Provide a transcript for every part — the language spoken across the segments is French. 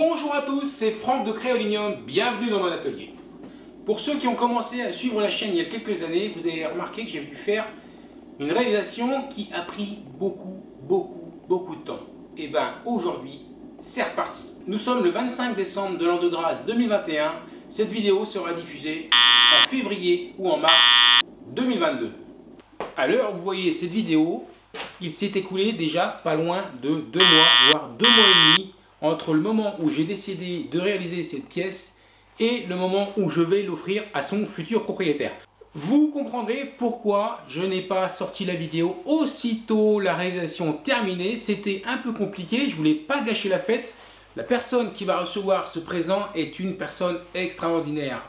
Bonjour à tous, c'est Franck de Créolinium, bienvenue dans mon atelier. Pour ceux qui ont commencé à suivre la chaîne il y a quelques années, vous avez remarqué que j'ai dû faire une réalisation qui a pris beaucoup, beaucoup, beaucoup de temps. Et bien aujourd'hui, c'est reparti. Nous sommes le 25 décembre de l'an de grâce 2021. Cette vidéo sera diffusée en février ou en mars 2022. À l'heure où vous voyez cette vidéo, il s'est écoulé déjà pas loin de deux mois, voire deux mois et demi entre le moment où j'ai décidé de réaliser cette pièce et le moment où je vais l'offrir à son futur propriétaire. Vous comprendrez pourquoi je n'ai pas sorti la vidéo aussitôt la réalisation terminée. C'était un peu compliqué, je voulais pas gâcher la fête. La personne qui va recevoir ce présent est une personne extraordinaire.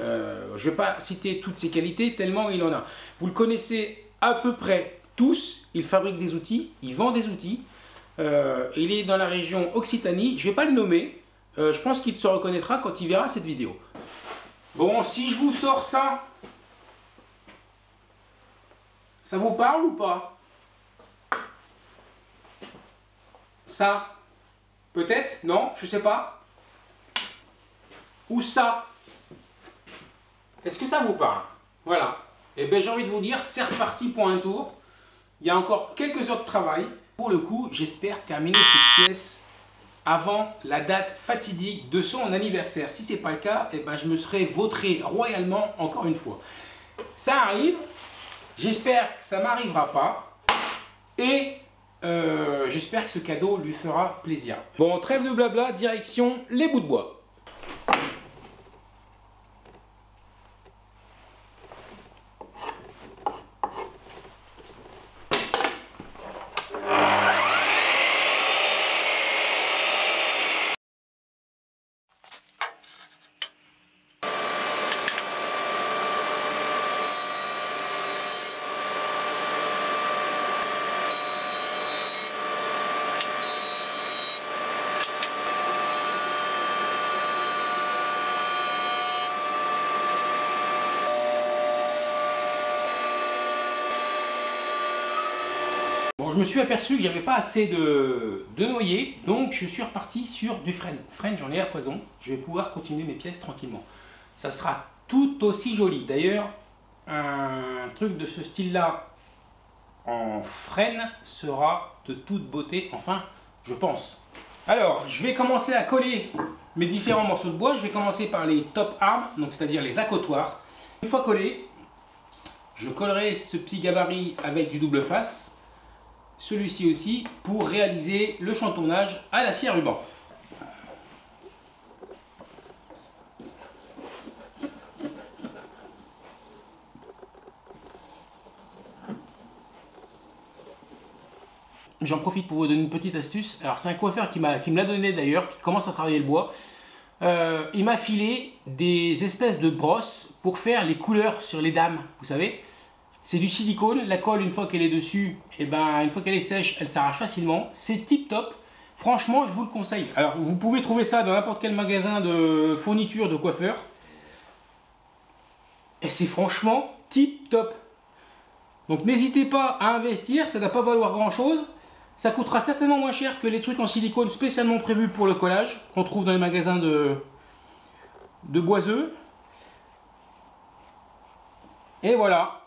Euh, je ne vais pas citer toutes ses qualités tellement il en a. Vous le connaissez à peu près tous. Il fabrique des outils, il vend des outils. Euh, il est dans la région Occitanie. Je ne vais pas le nommer. Euh, je pense qu'il se reconnaîtra quand il verra cette vidéo. Bon, si je vous sors ça, ça vous parle ou pas? Ça Peut-être? Non? Je sais pas. Ou ça Est-ce que ça vous parle? Voilà. Et eh bien j'ai envie de vous dire, c'est reparti pour un tour. Il y a encore quelques heures de travail. Pour le coup, j'espère terminer cette pièce avant la date fatidique de son anniversaire. Si ce n'est pas le cas, eh ben, je me serai vautré royalement encore une fois. Ça arrive, j'espère que ça ne m'arrivera pas et euh, j'espère que ce cadeau lui fera plaisir. Bon, trêve de blabla, direction les bouts de bois. Je me suis aperçu que j'avais pas assez de, de noyer, donc je suis reparti sur du frêne. Frêne, j'en ai à foison. Je vais pouvoir continuer mes pièces tranquillement. Ça sera tout aussi joli. D'ailleurs, un truc de ce style-là en frêne sera de toute beauté, enfin, je pense. Alors, je vais commencer à coller mes différents morceaux de bois. Je vais commencer par les top arms, donc c'est-à-dire les accotoirs. Une fois collé, je collerai ce petit gabarit avec du double face celui-ci aussi, pour réaliser le chantonnage à la cire ruban. J'en profite pour vous donner une petite astuce. Alors c'est un coiffeur qui, qui me l'a donné d'ailleurs, qui commence à travailler le bois. Euh, il m'a filé des espèces de brosses pour faire les couleurs sur les dames, vous savez. C'est du silicone, la colle une fois qu'elle est dessus, et eh ben une fois qu'elle est sèche, elle s'arrache facilement. C'est tip top. Franchement, je vous le conseille. Alors, vous pouvez trouver ça dans n'importe quel magasin de fourniture de coiffeur. Et c'est franchement tip top. Donc n'hésitez pas à investir, ça ne va pas valoir grand chose. Ça coûtera certainement moins cher que les trucs en silicone spécialement prévus pour le collage qu'on trouve dans les magasins de, de boiseux. Et voilà,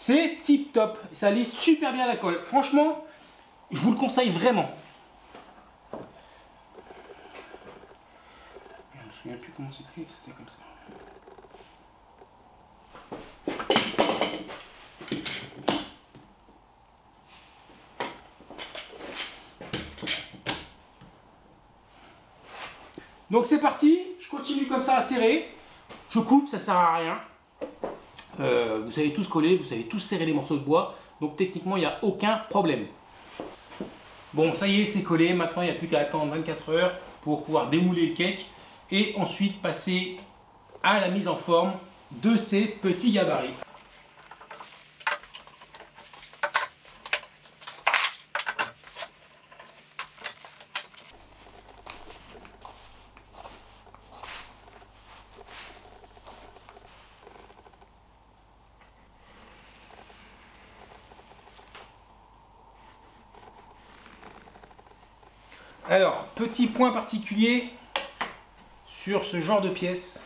c'est tip top. Ça lisse super bien la colle. Franchement, je vous le conseille vraiment. Je me souviens plus comment c'était, c'était comme ça. Donc c'est parti, je continue comme ça à serrer. Je coupe, ça sert à rien. Euh, vous savez tous coller, vous savez tous serrer les morceaux de bois, donc techniquement il n'y a aucun problème. Bon, ça y est, c'est collé, maintenant il n'y a plus qu'à attendre 24 heures pour pouvoir démouler le cake et ensuite passer à la mise en forme de ces petits gabarits. Point particulier sur ce genre de pièces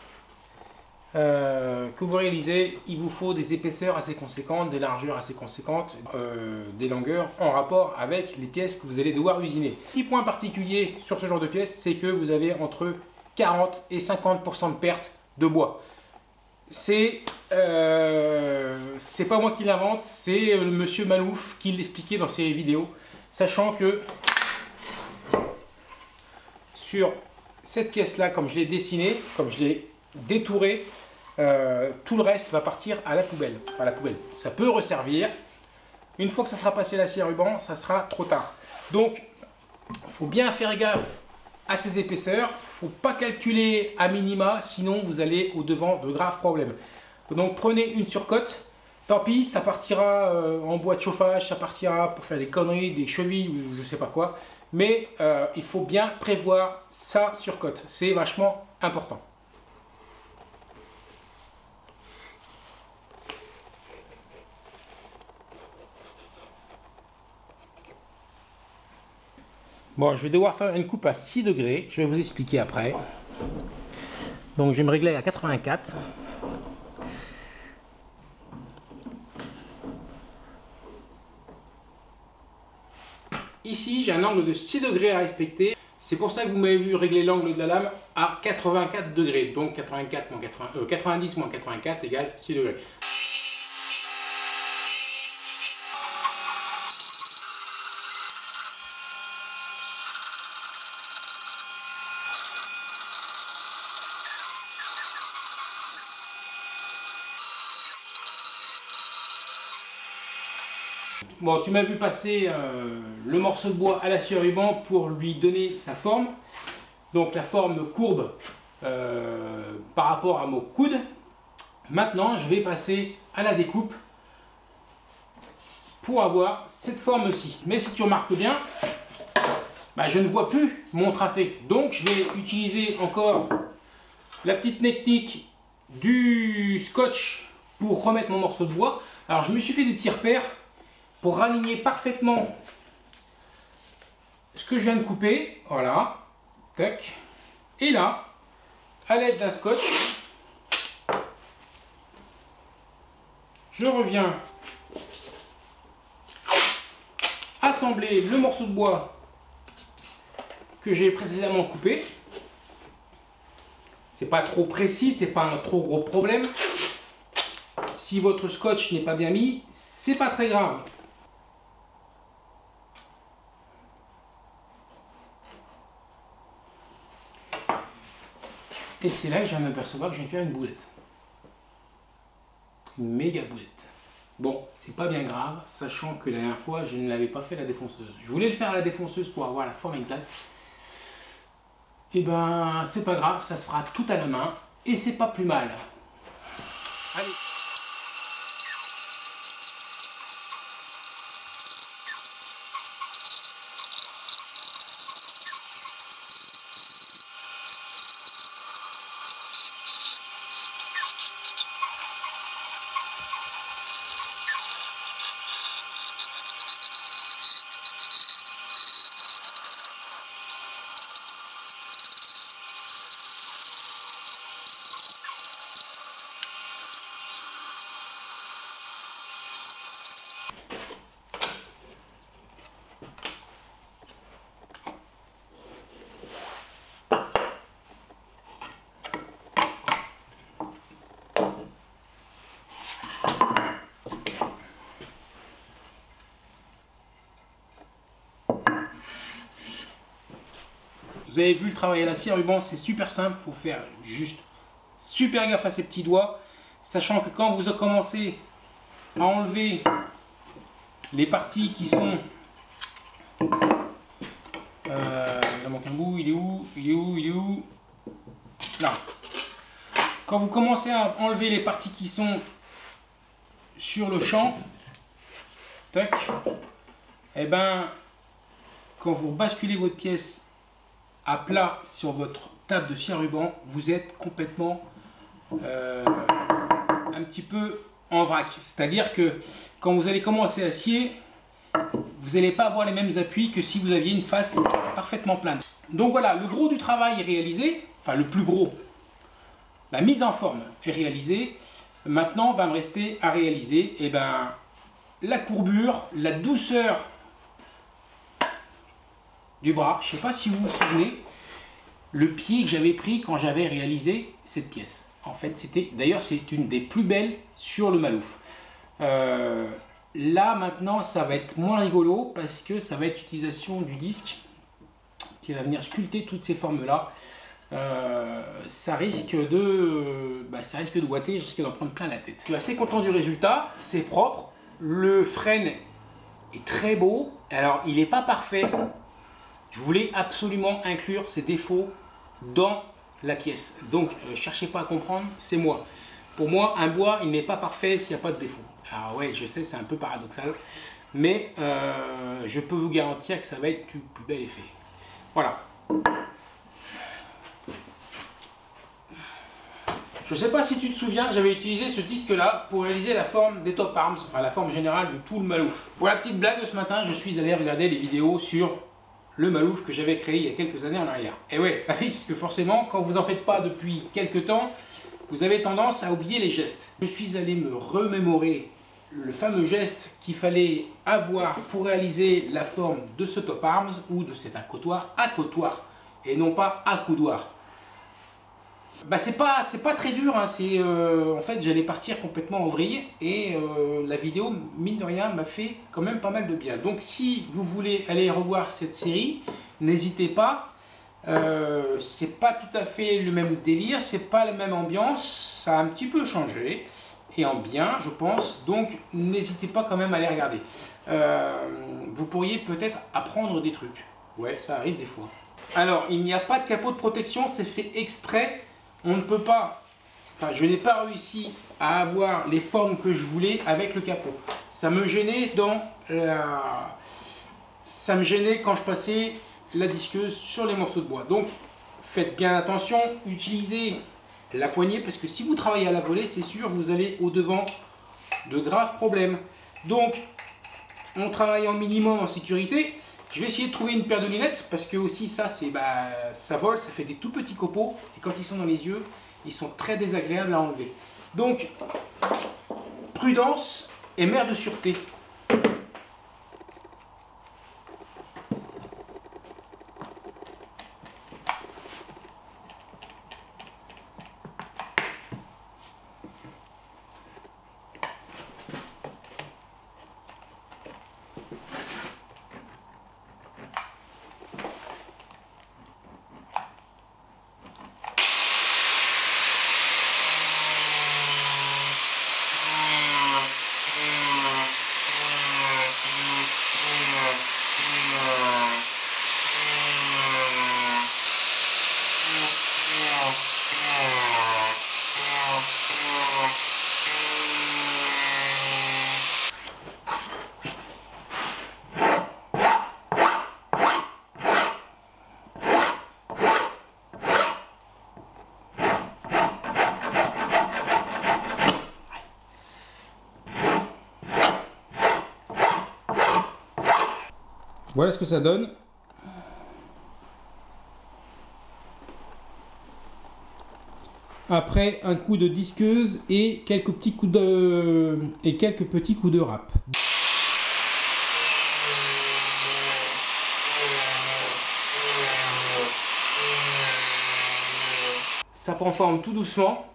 euh, que vous réalisez, il vous faut des épaisseurs assez conséquentes, des largeurs assez conséquentes, euh, des longueurs en rapport avec les pièces que vous allez devoir usiner. Petit point particulier sur ce genre de pièces, c'est que vous avez entre 40 et 50% de perte de bois. C'est euh, pas moi qui l'invente, c'est le monsieur Malouf qui l'expliquait dans ses vidéos, sachant que sur cette pièce là, comme je l'ai dessinée, comme je l'ai détourée, euh, tout le reste va partir à la poubelle. À la poubelle. Ça peut resservir. Une fois que ça sera passé l'acier ruban, ça sera trop tard. Donc, faut bien faire gaffe à ces épaisseurs. Faut pas calculer à minima, sinon vous allez au devant de graves problèmes. Donc prenez une surcote. Tant pis, ça partira euh, en bois de chauffage, ça partira pour faire des conneries, des chevilles ou je sais pas quoi. Mais euh, il faut bien prévoir sa surcote. C'est vachement important. Bon, je vais devoir faire une coupe à 6 degrés. Je vais vous expliquer après. Donc, je vais me régler à 84. Ici, j'ai un angle de 6 degrés à respecter. C'est pour ça que vous m'avez vu régler l'angle de la lame à 84 degrés. Donc 84 90 moins 84 égale 6 degrés. Bon, tu m'as vu passer euh, le morceau de bois à la ruban pour lui donner sa forme. Donc la forme courbe euh, par rapport à mon coude. Maintenant, je vais passer à la découpe pour avoir cette forme-ci. Mais si tu remarques bien, bah, je ne vois plus mon tracé. Donc je vais utiliser encore la petite technique du scotch pour remettre mon morceau de bois. Alors je me suis fait des petits repères pour aligner parfaitement ce que je viens de couper. Voilà. Tac. Et là, à l'aide d'un scotch, je reviens assembler le morceau de bois que j'ai précédemment coupé. C'est pas trop précis, c'est pas un trop gros problème. Si votre scotch n'est pas bien mis, c'est pas très grave. Et c'est là que je viens de m'apercevoir que je viens de faire une boulette. Une méga boulette. Bon, c'est pas bien grave, sachant que la dernière fois, je ne l'avais pas fait la défonceuse. Je voulais le faire à la défonceuse pour avoir la forme exacte. Et eh ben, c'est pas grave, ça se fera tout à la main. Et c'est pas plus mal. Allez Vous avez vu le travail à la scie ruban, c'est super simple, il faut faire juste super gaffe à ces petits doigts, sachant que quand vous commencez à enlever les parties qui sont... Euh, il manque un bout, il est où Il est où Il est où? Là. Quand vous commencez à enlever les parties qui sont sur le champ, tac, et eh ben, quand vous basculez votre pièce à plat sur votre table de scie ruban, vous êtes complètement euh, un petit peu en vrac. C'est-à-dire que quand vous allez commencer à scier, vous n'allez pas avoir les mêmes appuis que si vous aviez une face parfaitement plane. Donc voilà, le gros du travail est réalisé, enfin le plus gros, la mise en forme est réalisée. Maintenant, va me rester à réaliser eh ben, la courbure, la douceur du bras. Je ne sais pas si vous vous souvenez, le pied que j'avais pris quand j'avais réalisé cette pièce. En fait, c'était d'ailleurs c'est une des plus belles sur le Malouf. Euh, là maintenant, ça va être moins rigolo parce que ça va être l'utilisation du disque qui va venir sculpter toutes ces formes là. Euh, ça risque de bah, ça risque de boiter, je risque d'en prendre plein la tête. Je suis assez content du résultat, c'est propre, le frêne est très beau. Alors il n'est pas parfait. Je voulais absolument inclure ces défauts dans la pièce. Donc, euh, cherchez pas à comprendre, c'est moi. Pour moi, un bois, il n'est pas parfait s'il n'y a pas de défaut. Alors ouais, je sais, c'est un peu paradoxal, mais euh, je peux vous garantir que ça va être du plus bel effet. Voilà. Je ne sais pas si tu te souviens, j'avais utilisé ce disque-là pour réaliser la forme des top arms, enfin la forme générale de tout le malouf. Pour la petite blague ce matin, je suis allé regarder les vidéos sur le Malouf que j'avais créé il y a quelques années en arrière. Et ouais, parce que forcément, quand vous en faites pas depuis quelques temps, vous avez tendance à oublier les gestes. Je suis allé me remémorer le fameux geste qu'il fallait avoir pour réaliser la forme de ce top arms ou de cet accotoir, accotoir, et non pas accoudoir. Bah c'est pas pas très dur, hein. c'est euh, en fait j'allais partir complètement en vrille et euh, la vidéo mine de rien m'a fait quand même pas mal de bien. Donc si vous voulez aller revoir cette série, n'hésitez pas. Euh, c'est pas tout à fait le même délire, c'est pas la même ambiance, ça a un petit peu changé et en bien je pense. Donc n'hésitez pas quand même à les regarder. vous pourriez peut-être apprendre des trucs. Ouais, ça arrive des fois. Alors il n'y a pas de capot de protection, c'est fait exprès on ne peut pas, enfin je n'ai pas réussi à avoir les formes que je voulais avec le capot. Ça me gênait dans. Ça me gênait quand je passais la disqueuse sur les morceaux de bois. Donc faites bien attention, utilisez la poignée parce que si vous travaillez à la volée, c'est sûr, vous allez au-devant de graves problèmes. Donc on travaille en minimum en sécurité. Je vais essayer de trouver une paire de lunettes parce que aussi ça, c'est bah, ça vole, ça fait des tout petits copeaux et quand ils sont dans les yeux, ils sont très désagréables à enlever. Donc, prudence et mère de sûreté. Voilà ce que ça donne. Après un coup de disqueuse et quelques petits coups de et quelques petits coups de rap. Ça prend forme tout doucement.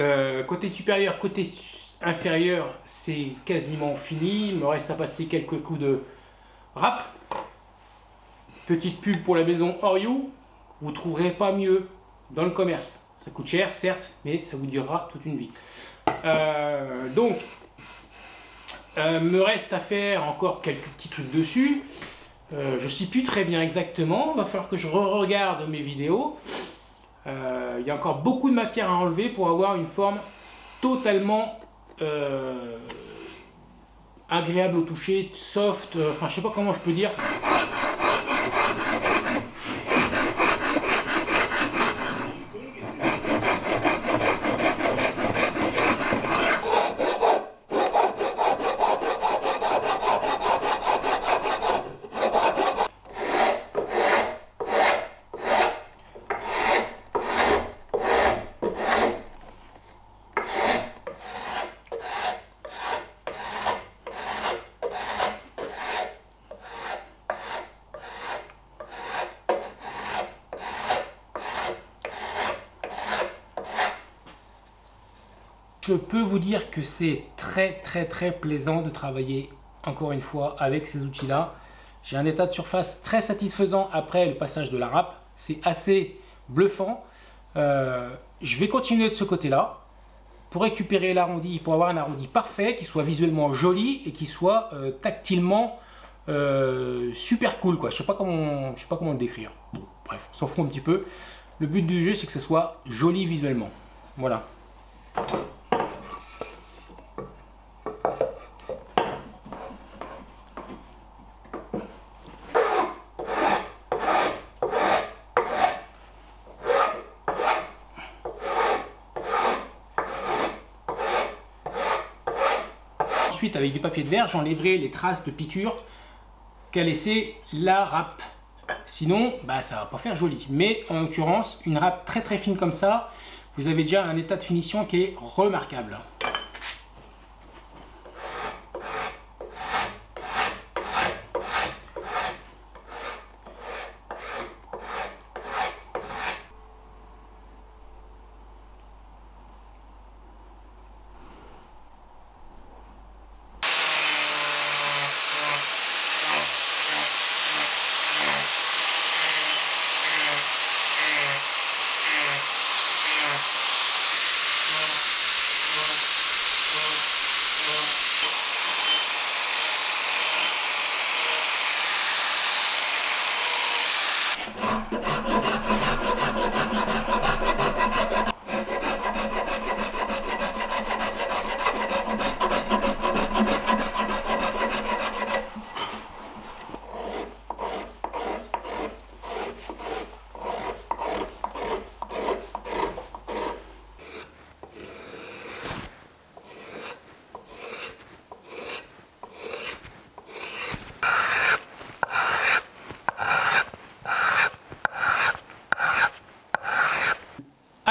Euh, côté supérieur, côté inférieur, c'est quasiment fini. Il me reste à passer quelques coups de, Rap, petite pub pour la maison Oriou, vous ne trouverez pas mieux dans le commerce. Ça coûte cher, certes, mais ça vous durera toute une vie. Euh, donc, euh, me reste à faire encore quelques petits trucs dessus. Euh, je ne sais plus très bien exactement, va falloir que je re-regarde mes vidéos. Il y a encore beaucoup de matière à enlever pour avoir une forme totalement agréable au toucher, soft, euh, enfin je sais pas comment je peux dire. Je peux vous dire que c'est très très très plaisant de travailler encore une fois avec ces outils-là. J'ai un état de surface très satisfaisant après le passage de la râpe. C'est assez bluffant. Euh, je vais continuer de ce côté-là pour récupérer l'arrondi, pour avoir un arrondi parfait, qui soit visuellement joli et qui soit euh, tactilement euh, super cool. Quoi. Je sais, pas comment, sais pas comment le décrire. bref, on s'en fout un petit peu. Le but du jeu, c'est que ce soit joli visuellement. Voilà. Avec du papier de verre, j'enlèverai les traces de piqûres qu'a laissé la râpe. Sinon, bah, ça va pas faire joli. Mais en l'occurrence, une râpe très très fine comme ça, vous avez déjà un état de finition qui est remarquable.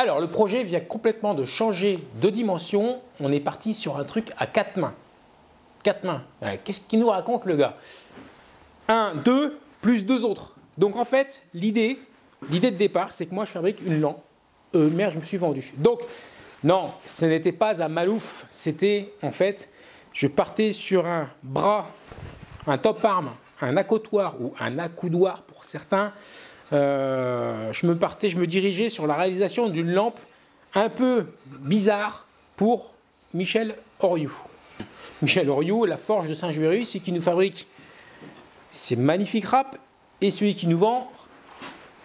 Alors, le projet vient complètement de changer de dimension. On est parti sur un truc à quatre mains. Quatre mains. Qu'est-ce qu'il nous raconte, le gars? Un, deux, plus deux autres. Donc, en fait, l'idée, l'idée de départ, c'est que moi, je fabrique une lampe. Euh, merde, je me suis vendu. Donc, non, ce n'était pas un malouf. C'était, en fait, je partais sur un bras, un top arm, un accotoir ou un accoudoir pour certains, je me partais, je me dirigeais sur la réalisation d'une lampe un peu bizarre pour Michel Oriou. Michel Oriou, la forge de Saint-Juverus, c'est qui nous fabrique ces magnifiques râpes et celui qui nous vend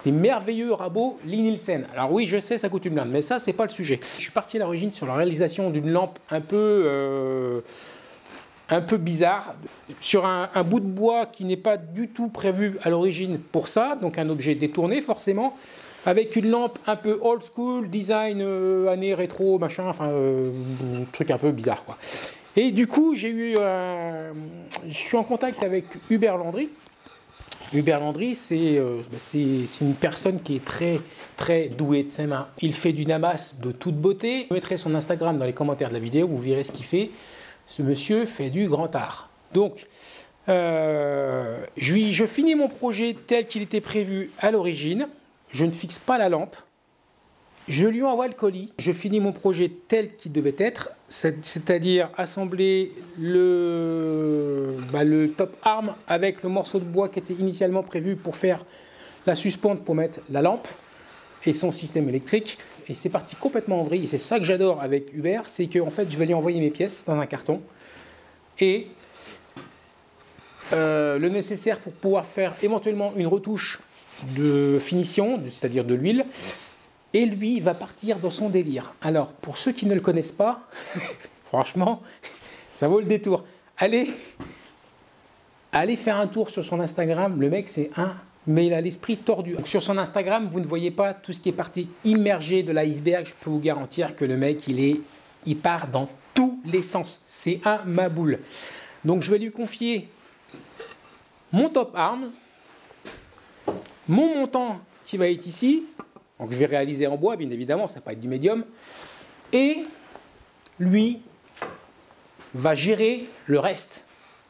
les merveilleux rabots Lee Nielsen. Alors oui, je sais, ça coûte une blinde, mais ça, c'est pas le sujet. Je suis parti à l'origine sur la réalisation d'une lampe un peu... Euh, un peu bizarre, sur un, bout de bois qui n'est pas du tout prévu à l'origine pour ça, donc un objet détourné forcément, avec une lampe un peu old school, design euh, année rétro, machin, enfin, euh, truc un peu bizarre quoi. Et du coup, j'ai eu, je suis en contact avec Hubert Landry. Hubert Landry, euh, bah, c'est une personne qui est très très douée de ses mains. Il fait du namas de toute beauté. Je mettrai son Instagram dans les commentaires de la vidéo, vous verrez ce qu'il fait ce monsieur fait du grand art. Donc, euh, je, finis mon projet tel qu'il était prévu à l'origine. Je ne fixe pas la lampe. Je lui envoie le colis. Je finis mon projet tel qu'il devait être, c'est-à-dire assembler le, bah, top arm avec le morceau de bois qui était initialement prévu pour faire la suspente pour mettre la lampe et son système électrique. Et c'est parti complètement en vrille. Et c'est ça que j'adore avec Uber, c'est qu'en fait, je vais lui envoyer mes pièces dans un carton et euh, le nécessaire pour pouvoir faire éventuellement une retouche de finition, c'est-à-dire de l'huile. Et lui va partir dans son délire. Alors, pour ceux qui ne le connaissent pas, franchement, ça vaut le détour. Allez, allez faire un tour sur son Instagram. Le mec, c'est un mais il a l'esprit tordu. sur son Instagram, vous ne voyez pas tout ce qui est parti immergé de l'iceberg. Je peux vous garantir que le mec, il, est, il part dans tous les sens. C'est un maboule. Donc je vais lui confier mon top arms, mon montant qui va être ici. Donc je vais réaliser en bois, bien évidemment, ça va pas être du médium. Et lui va gérer le reste.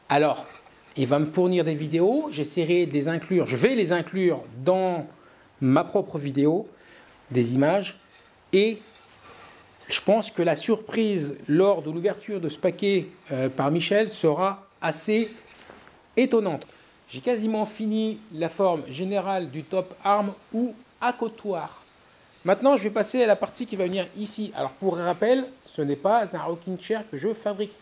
Alors, il va me fournir des vidéos, j'essaierai de les inclure, je vais les inclure dans ma propre vidéo, des images, et Je pense que la surprise lors de l'ouverture de ce paquet euh, par Michel sera assez étonnante. J'ai quasiment fini la forme générale du top arm ou accotoir. Maintenant, je vais passer à la partie qui va venir ici. Alors, pour rappel, ce n'est pas un rocking chair que je fabrique.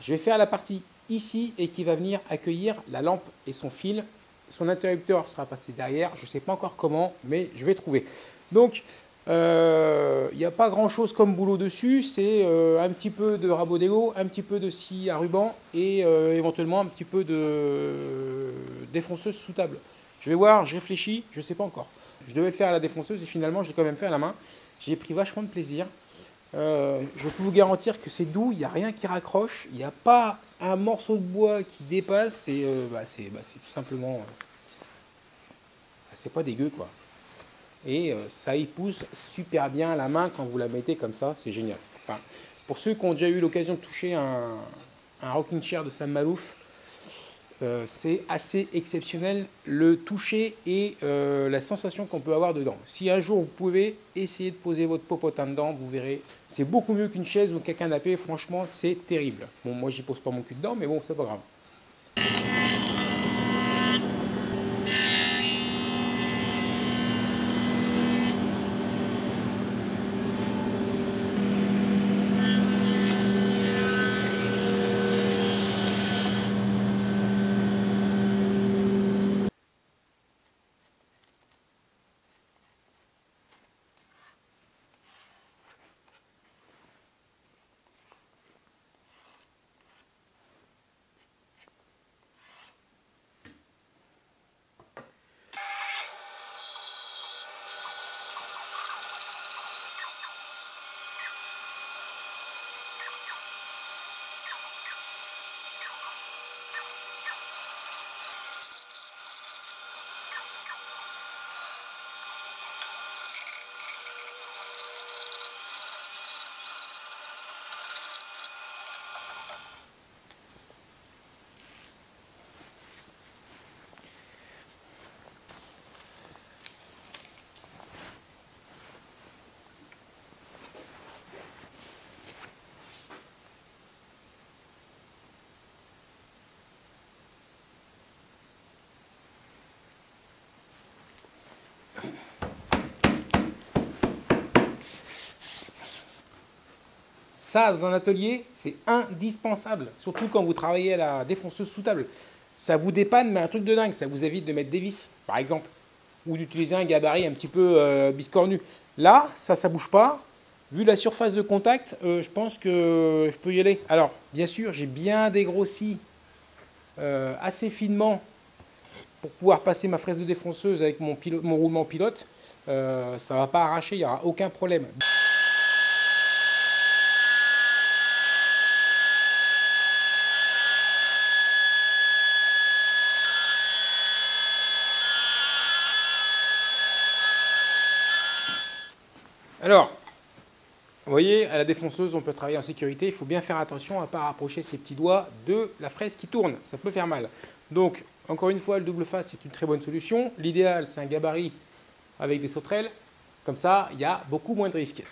Je vais faire la partie ici et qui va venir accueillir la lampe et son fil. Son interrupteur sera passé derrière. Je ne sais pas encore comment, mais je vais trouver. Donc, il euh, n'y a pas grand chose comme boulot dessus, c'est euh, un petit peu de rabot d'égo, un petit peu de scie à ruban et euh, éventuellement un petit peu de défonceuse sous table. Je vais voir, je réfléchis, je ne sais pas encore. Je devais le faire à la défonceuse et finalement je l'ai quand même fait à la main. J'ai pris vachement de plaisir. je peux vous garantir que c'est doux, il n'y a rien qui raccroche, il n'y a pas un morceau de bois qui dépasse, et bah, bah, c'est tout simplement... c'est pas dégueu quoi et euh, ça épouse super bien la main quand vous la mettez comme ça, c'est génial. pour ceux qui ont déjà eu l'occasion de toucher un, rocking chair de Sam Malouf, euh, c'est assez exceptionnel le toucher et euh, la sensation qu'on peut avoir dedans. Si un jour vous pouvez essayer de poser votre popotin dedans, vous verrez, c'est beaucoup mieux qu'une chaise ou qu'un canapé, franchement c'est terrible. Bon moi j'y pose pas mon cul dedans mais bon c'est pas grave. Ça, dans un atelier, c'est indispensable, surtout quand vous travaillez à la défonceuse sous table. Ça vous dépanne, mais un truc de dingue, ça vous évite de mettre des vis, par exemple, ou d'utiliser un gabarit un petit peu euh, biscornu. Là, ça, ça bouge pas. Vu la surface de contact, euh, je pense que je peux y aller. Alors, bien sûr, j'ai bien dégrossi euh, assez finement pour pouvoir passer ma fraise de défonceuse avec mon, roulement pilote. ça ne va pas arracher, il n'y aura aucun problème. Alors, vous voyez, à la défonceuse, on peut travailler en sécurité. Il faut bien faire attention à ne pas rapprocher ses petits doigts de la fraise qui tourne. Ça peut faire mal. Donc, encore une fois, le double face, c'est une très bonne solution. L'idéal, c'est un gabarit avec des sauterelles. Comme ça, il y a beaucoup moins de risques.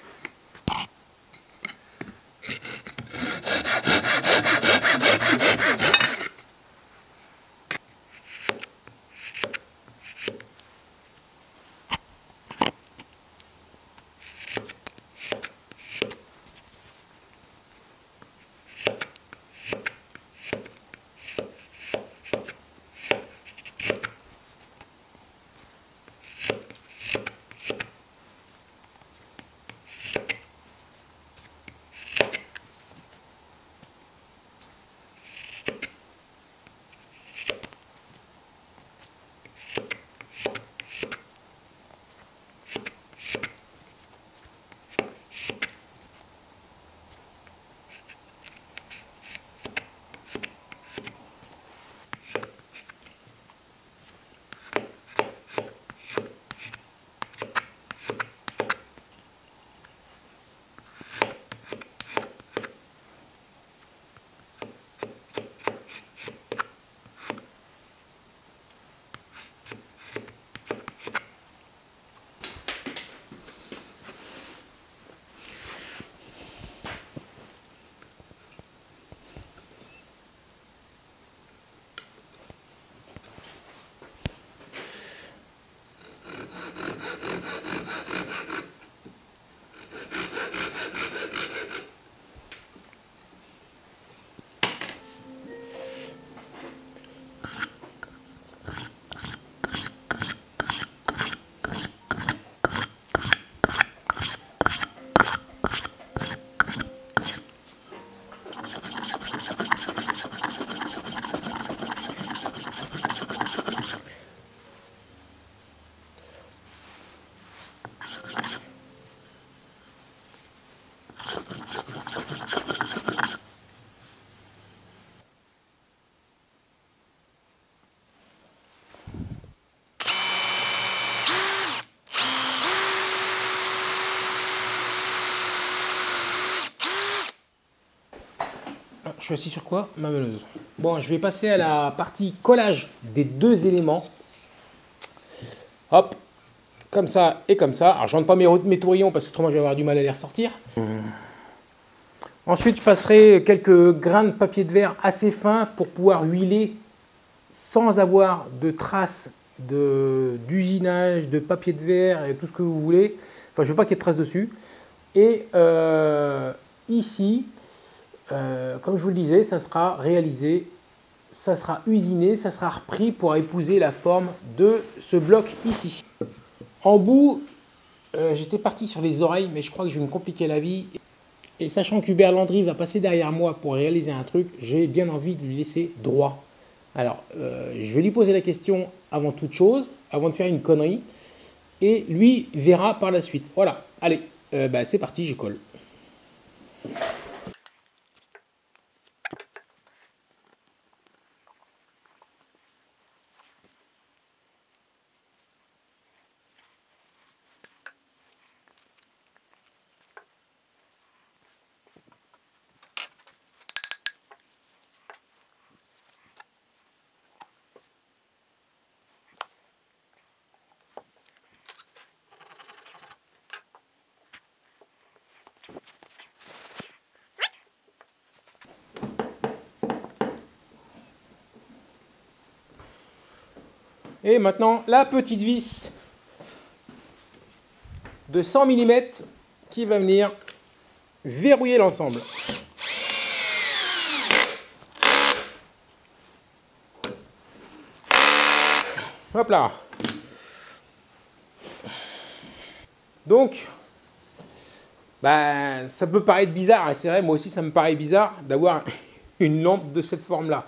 Suis sur quoi Ma meuleuse. Bon, je vais passer à la partie collage des deux éléments. Hop, comme ça et comme ça. Alors, je rentre pas mes, mes tourillons parce que autrement je vais avoir du mal à les ressortir. Ensuite, je passerai quelques grains de papier de verre assez fins pour pouvoir huiler sans avoir de traces d'usinage, de, papier de verre et tout ce que vous voulez. Enfin, je veux pas qu'il y ait de traces dessus. Et euh, ici, euh, comme je vous le disais, ça sera réalisé, ça sera usiné, ça sera repris pour épouser la forme de ce bloc ici. En bout, euh, j'étais parti sur les oreilles, mais je crois que je vais me compliquer la vie. Et sachant que Hubert Landry va passer derrière moi pour réaliser un truc, j'ai bien envie de lui laisser droit. Alors, euh, je vais lui poser la question avant toute chose, avant de faire une connerie, et lui verra par la suite. Voilà, allez, bah, c'est parti, j'y colle. Et maintenant, la petite vis de 100 mm qui va venir verrouiller l'ensemble. Hop là. Donc, ben, ça peut paraître bizarre, c'est vrai, moi aussi ça me paraît bizarre d'avoir une lampe de cette forme-là.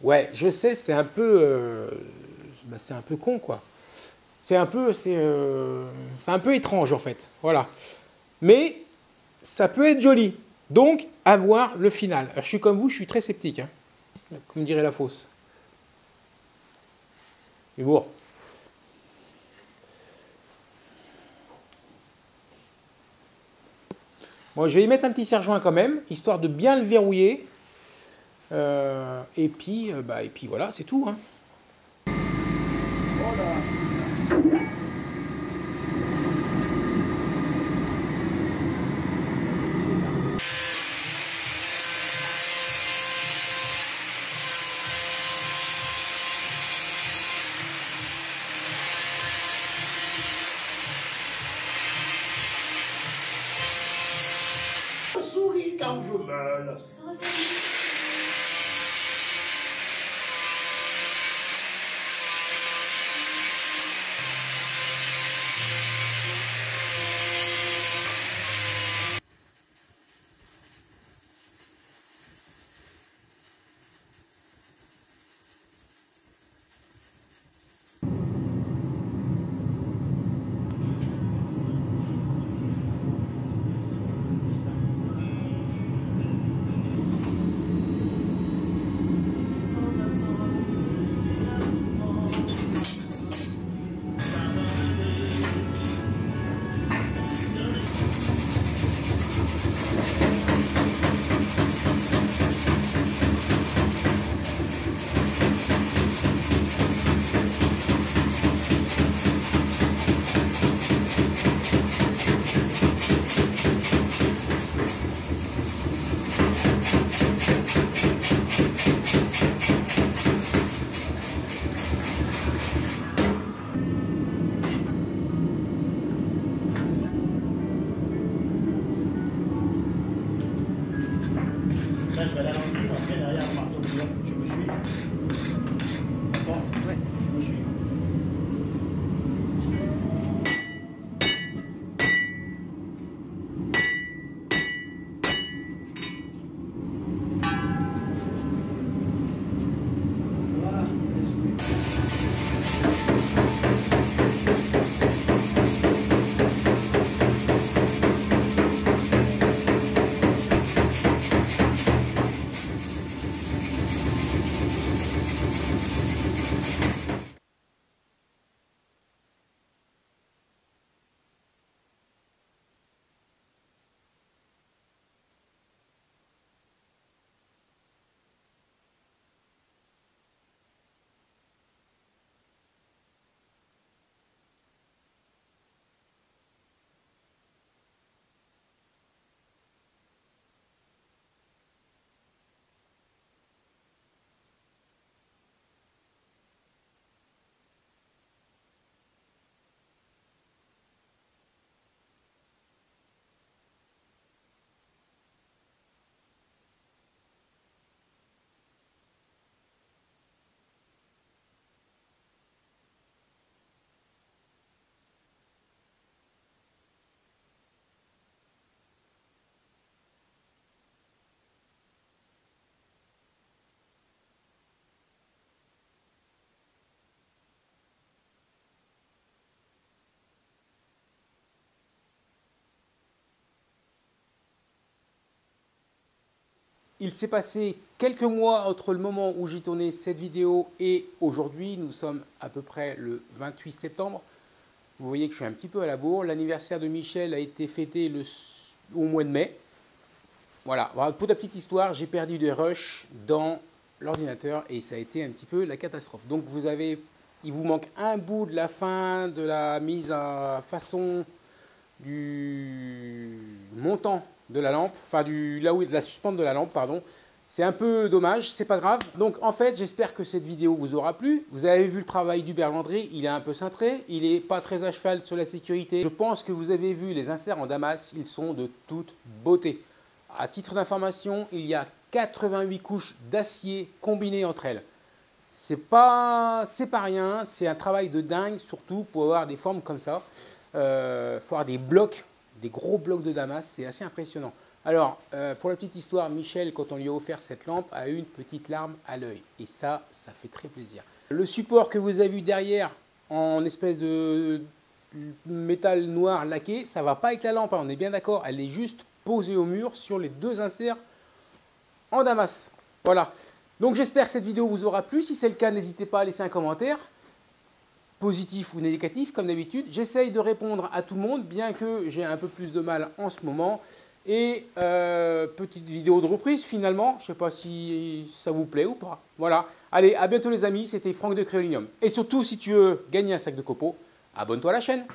Ouais, je sais, c'est un peu... Euh, bah, c'est un peu con, quoi. C'est un peu, euh, c'est, un peu étrange en fait, voilà. Mais ça peut être joli. Donc, à voir le final. je suis comme vous, je suis très sceptique, hein, comme dirait la fausse. Humour. Bon, je vais y mettre un petit serre-joint quand même, histoire de bien le verrouiller. Euh, et puis, euh, bah, et puis voilà, c'est tout. Hein. Il s'est passé quelques mois entre le moment où j'ai tourné cette vidéo et aujourd'hui. Nous sommes à peu près le 28 septembre. Vous voyez que je suis un petit peu à la bourre. L'anniversaire de Michel a été fêté au mois de mai. Voilà, pour la petite histoire, j'ai perdu des rushs dans l'ordinateur et ça a été un petit peu la catastrophe. Donc vous avez, il vous manque un bout de la fin de la mise à façon du montant de la lampe, enfin du là où de la suspente de la lampe, pardon. C'est un peu dommage, c'est pas grave. Donc en fait, j'espère que cette vidéo vous aura plu. Vous avez vu le travail du Landry, il est un peu cintré, il est pas très à cheval sur la sécurité. Je pense que vous avez vu les inserts en damas, ils sont de toute beauté. À titre d'information, il y a 88 couches d'acier combinées entre elles. C'est pas, c'est pas rien, c'est un travail de dingue, surtout pour avoir des formes comme ça. Euh, avoir des blocs, des gros blocs de Damas, c'est assez impressionnant. Alors, euh, pour la petite histoire, Michel, quand on lui a offert cette lampe, a eu une petite larme à l'œil. Et ça, ça fait très plaisir. Le support que vous avez vu derrière, en espèce de métal noir laqué, ça va pas avec la lampe, hein, on est bien d'accord. Elle est juste posée au mur sur les deux inserts en damas. Voilà. Donc j'espère que cette vidéo vous aura plu. Si c'est le cas, n'hésitez pas à laisser un commentaire positif ou négatif, comme d'habitude. J'essaye de répondre à tout le monde, bien que j'ai un peu plus de mal en ce moment. Et euh, petite vidéo de reprise finalement, je ne sais pas si ça vous plaît ou pas. Voilà, allez, à bientôt les amis, c'était Franck de Créolinium. Et surtout, si tu veux gagner un sac de copeaux, abonne-toi à la chaîne.